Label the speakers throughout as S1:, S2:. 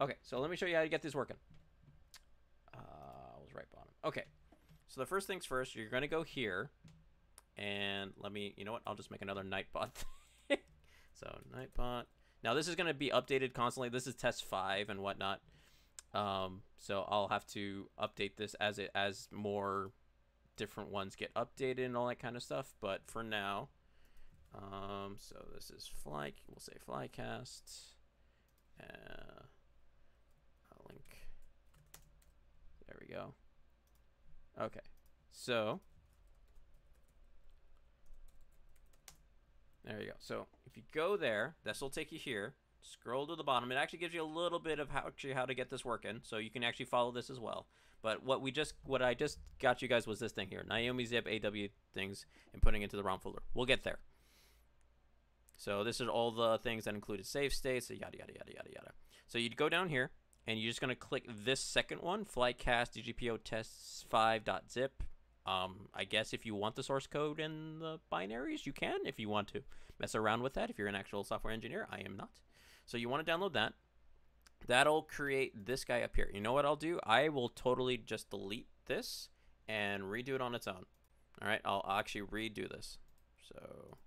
S1: Okay, so let me show you how to get this working. Uh, I was right bottom. Okay, so the first things first, you're going to go here. And let me, you know what? I'll just make another Nightbot. Thing. so Nightbot. Now this is going to be updated constantly. This is test 5 and whatnot. Um, so I'll have to update this as it as more different ones get updated and all that kind of stuff. But for now, um, so this is fly. We'll say flycast. Uh, I'll link. There we go. Okay, so there you go. So if you go there, this will take you here. Scroll to the bottom. It actually gives you a little bit of how actually how to get this working, so you can actually follow this as well. But what we just what I just got you guys was this thing here, Naomi Zip AW things, and putting into the ROM folder. We'll get there. So this is all the things that included save states, yada yada yada yada yada. So you'd go down here, and you're just gonna click this second one, flycast GGPO tests 5.zip. Um, I guess if you want the source code in the binaries, you can. If you want to mess around with that, if you're an actual software engineer, I am not. So you want to download that. That'll create this guy up here. You know what I'll do? I will totally just delete this and redo it on its own. All right, I'll actually redo this. So,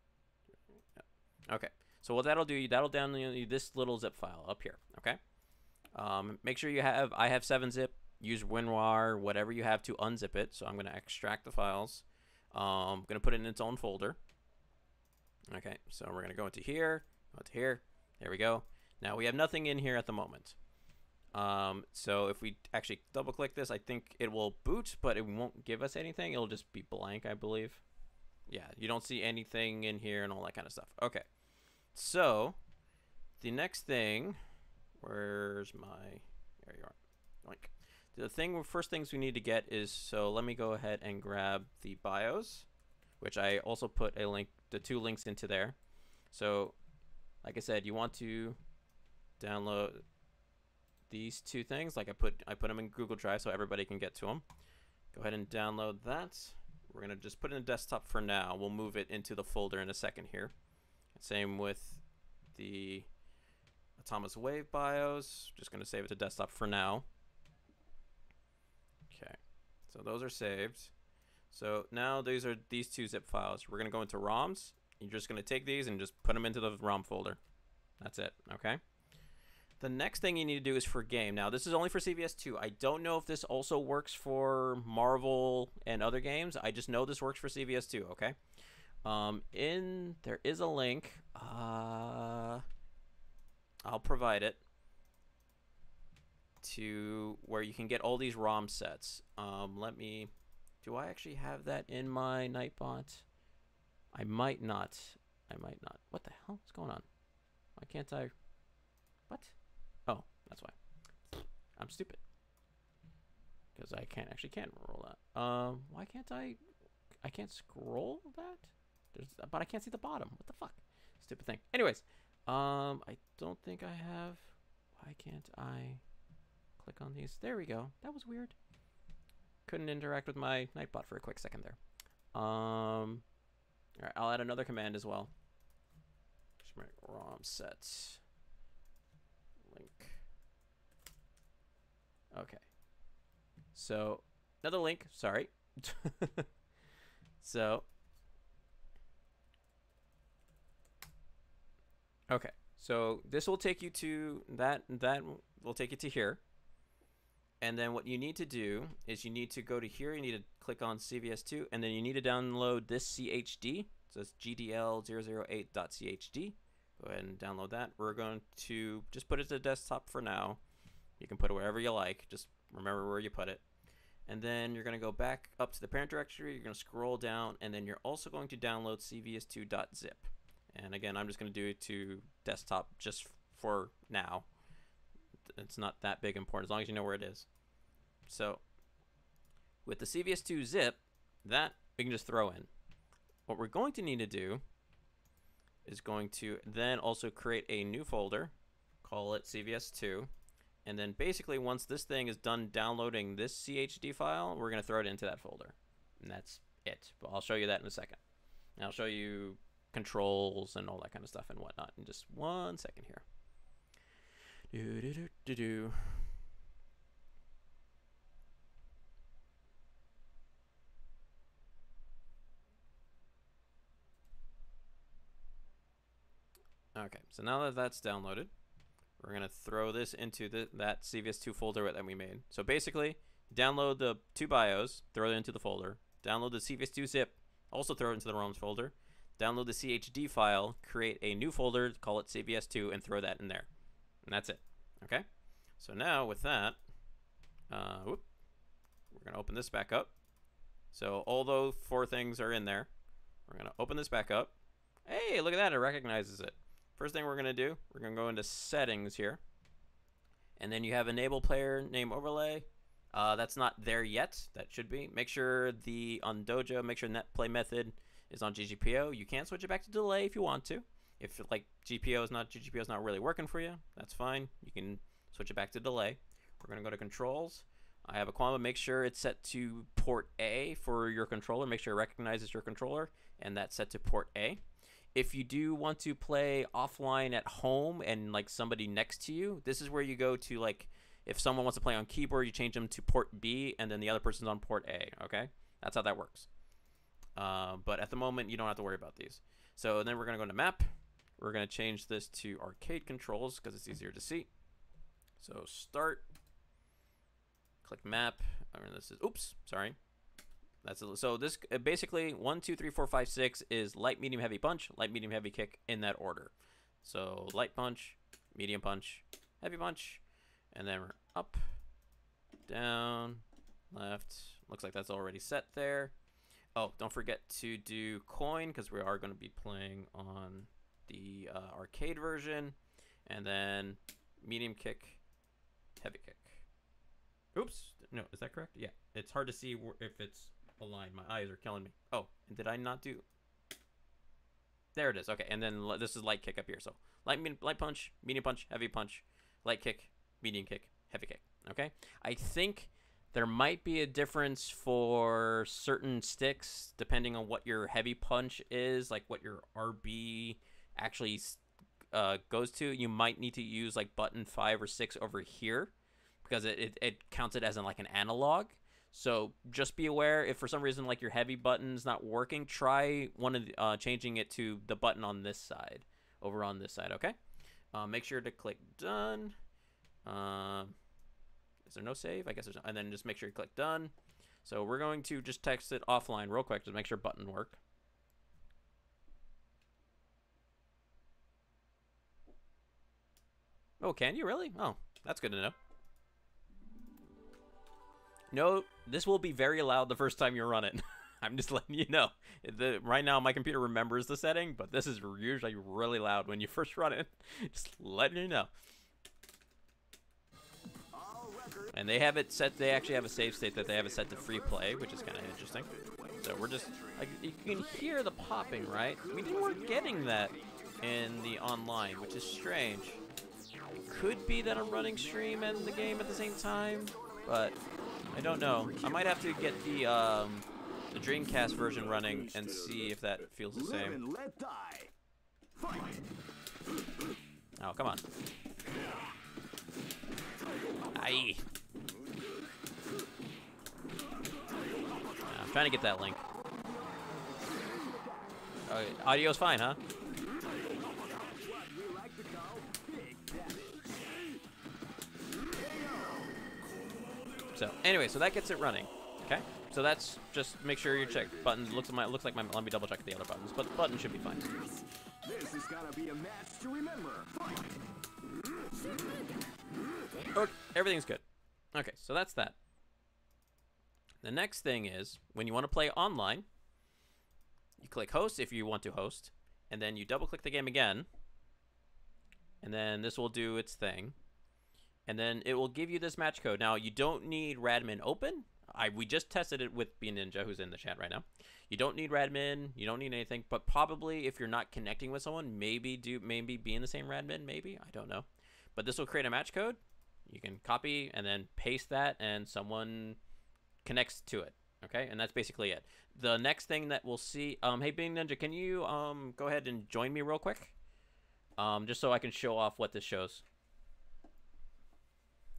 S1: okay. So what that'll do, that'll download this little zip file up here. Okay. Um, make sure you have, I have 7-zip. Use WinRAR, whatever you have to unzip it. So I'm going to extract the files. Um, I'm going to put it in its own folder. Okay, so we're going to go into here, go into here, there we go. Now we have nothing in here at the moment. Um, so if we actually double click this, I think it will boot, but it won't give us anything. It'll just be blank, I believe. Yeah, you don't see anything in here and all that kind of stuff. Okay, so the next thing, where's my, there you are, like the thing, first things we need to get is, so let me go ahead and grab the BIOS, which I also put a link, the two links into there. So like I said, you want to download these two things. Like I put, I put them in Google Drive so everybody can get to them. Go ahead and download that. We're gonna just put it in the desktop for now. We'll move it into the folder in a second here. Same with the Atomiswave BIOS. Just gonna save it to desktop for now. Okay, so those are saved. So now these are these two zip files. We're gonna go into ROMs you're just going to take these and just put them into the ROM folder. That's it, okay? The next thing you need to do is for game. Now, this is only for CVS2. I don't know if this also works for Marvel and other games. I just know this works for CVS2, okay? Um, in there is a link. Uh, I'll provide it to where you can get all these ROM sets. Um, let me. Do I actually have that in my Nightbot? I might not. I might not. What the hell is going on? Why can't I? What? Oh, that's why. I'm stupid. Because I can't actually can't roll that. Um, why can't I? I can't scroll that. There's, but I can't see the bottom. What the fuck? Stupid thing. Anyways, um, I don't think I have. Why can't I click on these? There we go. That was weird. Couldn't interact with my Nightbot for a quick second there. Um, all right, I'll add another command as well. ROM set link. Okay. So another link. Sorry. so. Okay. So this will take you to that. That will take you to here. And then what you need to do is you need to go to here, you need to click on CVS2, and then you need to download this CHD. So it's gdl008.chd. Go ahead and download that. We're going to just put it to the desktop for now. You can put it wherever you like. Just remember where you put it. And then you're going to go back up to the parent directory. You're going to scroll down, and then you're also going to download cvs2.zip. And again, I'm just going to do it to desktop just for now it's not that big important as long as you know where it is. So with the CVS2 zip, that we can just throw in. What we're going to need to do is going to then also create a new folder, call it CVS2, and then basically once this thing is done downloading this CHD file, we're going to throw it into that folder. And that's it. But I'll show you that in a second. And I'll show you controls and all that kind of stuff and whatnot in just one second here. Do, do, do, do, do. Okay, so now that that's downloaded, we're going to throw this into the, that CVS2 folder that we made. So basically, download the two bios, throw it into the folder, download the CVS2 zip, also throw it into the ROMs folder, download the CHD file, create a new folder, call it CVS2, and throw that in there. And that's it. Okay? So now with that, uh, whoop, we're going to open this back up. So all those four things are in there. We're going to open this back up. Hey, look at that. It recognizes it. First thing we're going to do, we're going to go into settings here. And then you have enable player name overlay. Uh, that's not there yet. That should be. Make sure the on Dojo, make sure net play method is on GGPO. You can switch it back to delay if you want to. If like GPO is not GGPO is not really working for you, that's fine. You can switch it back to delay. We're gonna go to controls. I have a Qanba. Make sure it's set to port A for your controller. Make sure it recognizes your controller, and that's set to port A if you do want to play offline at home and like somebody next to you, this is where you go to like if someone wants to play on keyboard, you change them to port B and then the other person's on port A, okay? That's how that works. Uh, but at the moment, you don't have to worry about these. So then we're going to go to map. We're going to change this to arcade controls because it's easier to see. So start, click map. I mean, this is, oops, sorry. That's a, so this uh, basically one, two, three, four, five, six is light, medium, heavy punch, light, medium, heavy kick in that order. So light punch, medium punch, heavy punch, and then we're up, down, left. Looks like that's already set there. Oh, don't forget to do coin because we are going to be playing on the uh, arcade version, and then medium kick, heavy kick. Oops, no, is that correct? Yeah, it's hard to see if it's aligned. My eyes are killing me. Oh, and did I not do? There it is. Okay, and then this is light kick up here. So light, mean light punch, medium punch, heavy punch, light kick, medium kick, heavy kick. Okay, I think there might be a difference for certain sticks depending on what your heavy punch is, like what your RB actually uh, goes to. You might need to use like button five or six over here because it, it, it counts it as in like an analog. So just be aware if for some reason like your heavy button's not working, try one of the, uh, changing it to the button on this side, over on this side. Okay. Uh, make sure to click done. Uh, is there no save? I guess there's, no, and then just make sure you click done. So we're going to just text it offline real quick to make sure button work. Oh, can you really? Oh, that's good to know. No, this will be very loud the first time you run it. I'm just letting you know. The, right now, my computer remembers the setting, but this is usually really loud when you first run it. just letting you know. And they have it set, they actually have a save state that they have it set to free play, which is kind of interesting. So we're just, like, you can hear the popping, right? We weren't getting that in the online, which is strange. Could be that I'm running stream and the game at the same time, but I don't know. I might have to get the um, the Dreamcast version running and see if that feels the same. Oh, come on. Aye. I'm trying to get that link. Audio's fine, huh? So anyway, so that gets it running. Okay. So that's just make sure you check buttons. Looks like looks like my. Let me double check the other buttons, but the button should be fine. This is gonna be a match to remember. Okay, everything's good. Okay, so that's that. The next thing is when you want to play online, you click host if you want to host, and then you double click the game again, and then this will do its thing and then it will give you this match code. Now you don't need Radmin open. I we just tested it with B Ninja, who's in the chat right now. You don't need Radmin. You don't need anything. But probably if you're not connecting with someone, maybe do maybe be in the same Radmin. Maybe I don't know. But this will create a match code. You can copy and then paste that, and someone connects to it. Okay, and that's basically it. The next thing that we'll see, um, hey Bing Ninja, can you um go ahead and join me real quick, um, just so I can show off what this shows.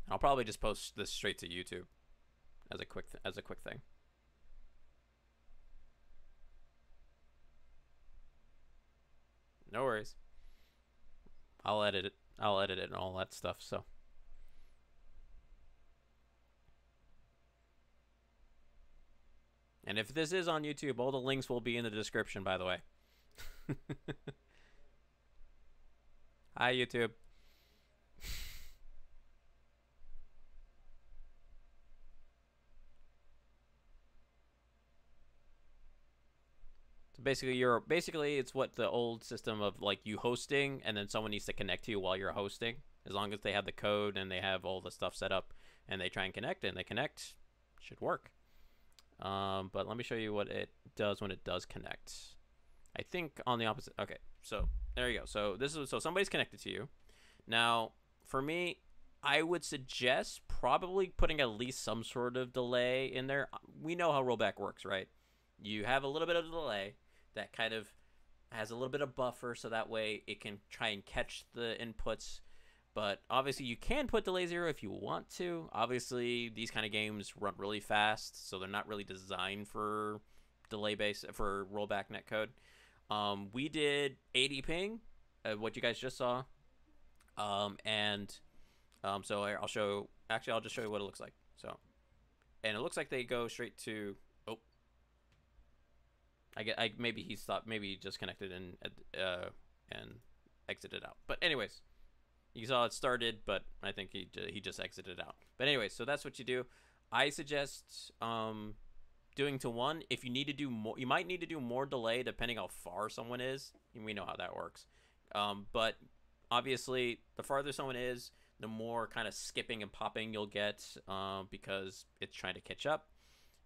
S1: I'll probably just post this straight to YouTube as a quick as a quick thing. No worries. I'll edit it. I'll edit it and all that stuff. So. And if this is on YouTube, all the links will be in the description, by the way. Hi, YouTube. so basically, you're basically it's what the old system of like you hosting, and then someone needs to connect to you while you're hosting. As long as they have the code and they have all the stuff set up, and they try and connect, and they connect, should work. Um, but let me show you what it does when it does connect. I think on the opposite. Okay, so there you go. So this is so somebody's connected to you. Now, for me, I would suggest probably putting at least some sort of delay in there. We know how rollback works, right? You have a little bit of delay that kind of has a little bit of buffer so that way it can try and catch the inputs. But obviously, you can put delay zero if you want to. Obviously, these kind of games run really fast, so they're not really designed for delay base for rollback netcode. Um, we did 80 ping, uh, what you guys just saw, um, and um, so I'll show. Actually, I'll just show you what it looks like. So, and it looks like they go straight to. Oh, I get. I maybe he thought maybe he just connected and uh and exited out. But anyways, you saw it started, but I think he he just exited out. But anyways, so that's what you do. I suggest um doing to one. If you need to do more, you might need to do more delay depending how far someone is. We know how that works. Um, but obviously, the farther someone is, the more kind of skipping and popping you'll get um, because it's trying to catch up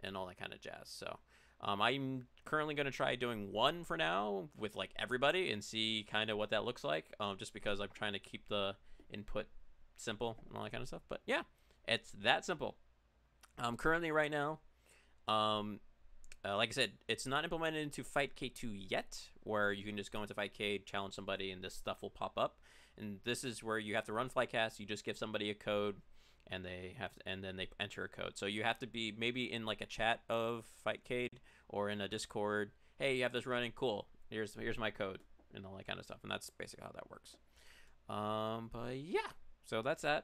S1: and all that kind of jazz. So um, I'm currently going to try doing one for now with like everybody and see kind of what that looks like. Um, just because I'm trying to keep the input simple and all that kind of stuff. But yeah, it's that simple. Um, currently right now, um, uh, like I said, it's not implemented into Fightcade 2 yet, where you can just go into Fightcade, challenge somebody, and this stuff will pop up. And this is where you have to run Flycast. You just give somebody a code, and they have to, and then they enter a code. So you have to be maybe in like a chat of Fightcade or in a Discord. Hey, you have this running. Cool. Here's here's my code and all that kind of stuff. And that's basically how that works. Um, but yeah. So that's that.